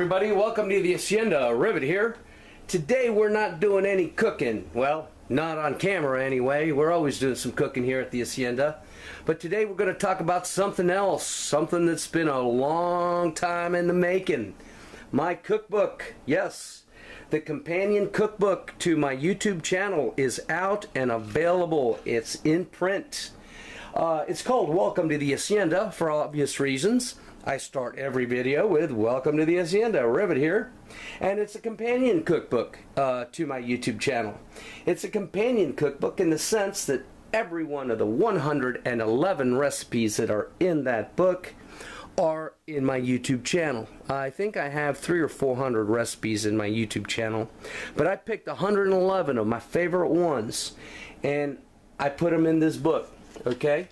everybody. Welcome to the Hacienda. Rivet here. Today we're not doing any cooking. Well, not on camera anyway. We're always doing some cooking here at the Hacienda. But today we're going to talk about something else. Something that's been a long time in the making. My cookbook. Yes. The companion cookbook to my YouTube channel is out and available. It's in print. Uh, it's called Welcome to the Hacienda for obvious reasons. I start every video with Welcome to the Hacienda, Rivet here. And it's a companion cookbook uh, to my YouTube channel. It's a companion cookbook in the sense that every one of the 111 recipes that are in that book are in my YouTube channel. I think I have three or four hundred recipes in my YouTube channel, but I picked 111 of my favorite ones and I put them in this book, okay?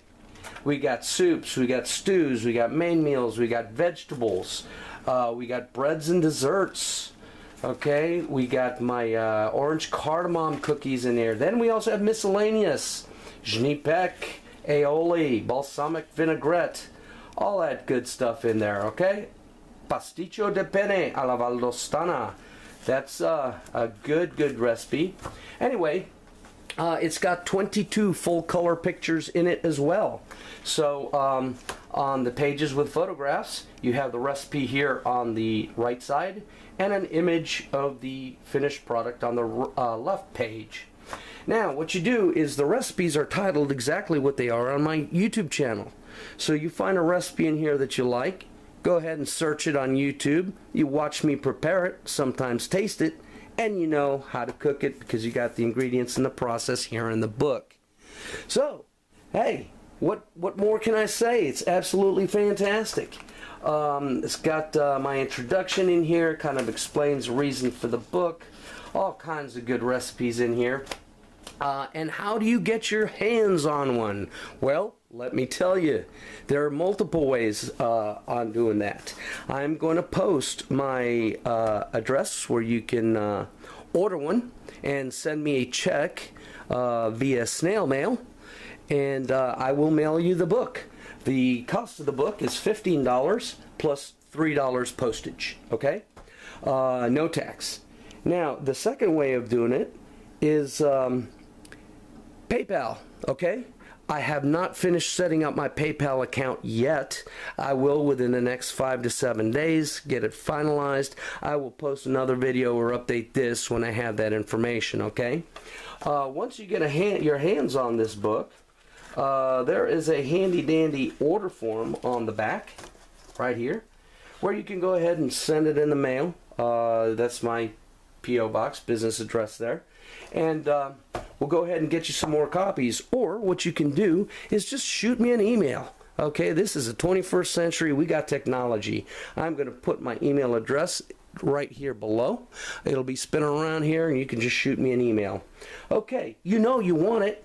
We got soups, we got stews, we got main meals, we got vegetables, uh, we got breads and desserts. Okay, we got my uh, orange cardamom cookies in there. Then we also have miscellaneous Geniepec, aioli, balsamic vinaigrette, all that good stuff in there. Okay, pasticcio de penne alla valdostana. That's uh, a good, good recipe. Anyway, uh, it's got 22 full color pictures in it as well. So um, on the pages with photographs, you have the recipe here on the right side and an image of the finished product on the uh, left page. Now, what you do is the recipes are titled exactly what they are on my YouTube channel. So you find a recipe in here that you like, go ahead and search it on YouTube. You watch me prepare it, sometimes taste it, and you know how to cook it because you got the ingredients and the process here in the book. So, hey, what what more can I say? It's absolutely fantastic. Um, it's got uh, my introduction in here, kind of explains the reason for the book, all kinds of good recipes in here. Uh, and how do you get your hands on one? Well, let me tell you, there are multiple ways uh, on doing that. I'm going to post my uh, address where you can uh, order one and send me a check uh, via snail mail, and uh, I will mail you the book. The cost of the book is $15 plus $3 postage, okay? No tax. Now, the second way of doing it is um, PayPal, okay? I have not finished setting up my PayPal account yet. I will within the next five to seven days get it finalized. I will post another video or update this when I have that information, okay? Uh, once you get a hand, your hands on this book, uh, there is a handy dandy order form on the back, right here, where you can go ahead and send it in the mail. Uh, that's my P.O. box, business address there. And uh, we'll go ahead and get you some more copies. Or what you can do is just shoot me an email. Okay, this is the 21st century. We got technology. I'm going to put my email address right here below. It'll be spinning around here, and you can just shoot me an email. Okay, you know you want it.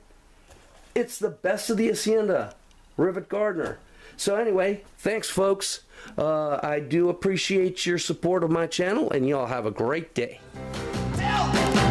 It's the best of the Hacienda, Rivet Gardener. So anyway, thanks, folks. Uh, I do appreciate your support of my channel, and y'all have a great day. Tell